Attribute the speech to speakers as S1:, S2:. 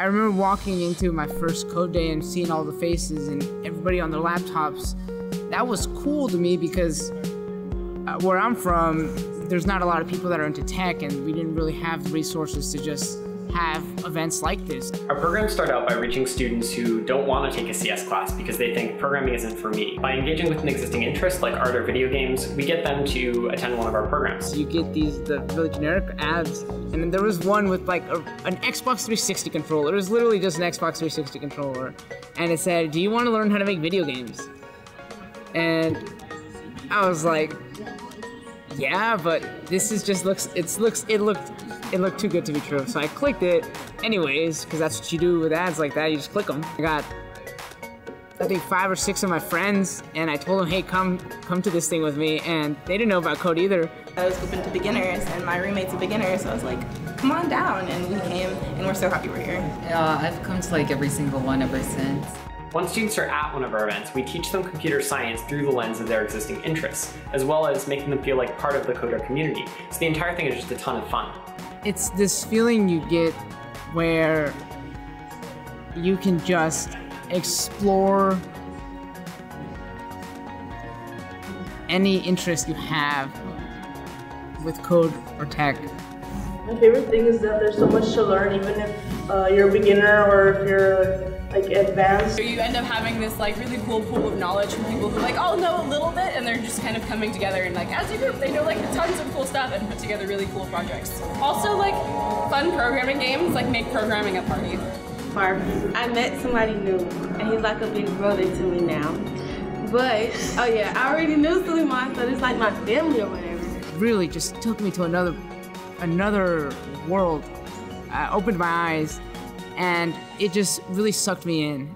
S1: I remember walking into my first CodeDay and seeing all the faces and everybody on their laptops. That was cool to me because uh, where I'm from, there's not a lot of people that are into tech, and we didn't really have the resources to just have events like this.
S2: Our programs start out by reaching students who don't want to take a CS class because they think programming isn't for me. By engaging with an existing interest like art or video games, we get them to attend one of our programs.
S1: You get these the really generic ads, and then there was one with like a, an Xbox 360 controller. It was literally just an Xbox 360 controller, and it said, "Do you want to learn how to make video games?" And I was like, "Yeah, but this is just looks. It looks. It looked it looked too good to be true. So I clicked it anyways, because that's what you do with ads like that. You just click them. I got, I think five or six of my friends, and I told them, hey, come, come to this thing with me. And they didn't know about code either.
S3: I was open to beginners, and my roommate's a beginner, so I was like, come on down. And we came, and we're so happy we're here.
S4: Uh, I've come to like every single one ever since.
S2: Once students are at one of our events, we teach them computer science through the lens of their existing interests, as well as making them feel like part of the coder community. So the entire thing is just a ton of fun
S1: it's this feeling you get where you can just explore any interest you have with code or tech.
S5: My favorite thing is that there's so much to learn, even if uh, you're a beginner or if you're like advanced.
S3: So you end up having this like really cool pool of knowledge from people who like all know a little bit and they're just kind of coming together and like as a group they know like tons of cool stuff and put together really cool projects. Also like fun programming games like make programming a party.
S6: Mark, I met somebody new and he's like a big brother to me now. But oh yeah, I already knew Suleiman, so it's like my family or whatever.
S1: Really just took me to another another world. I opened my eyes and it just really sucked me in.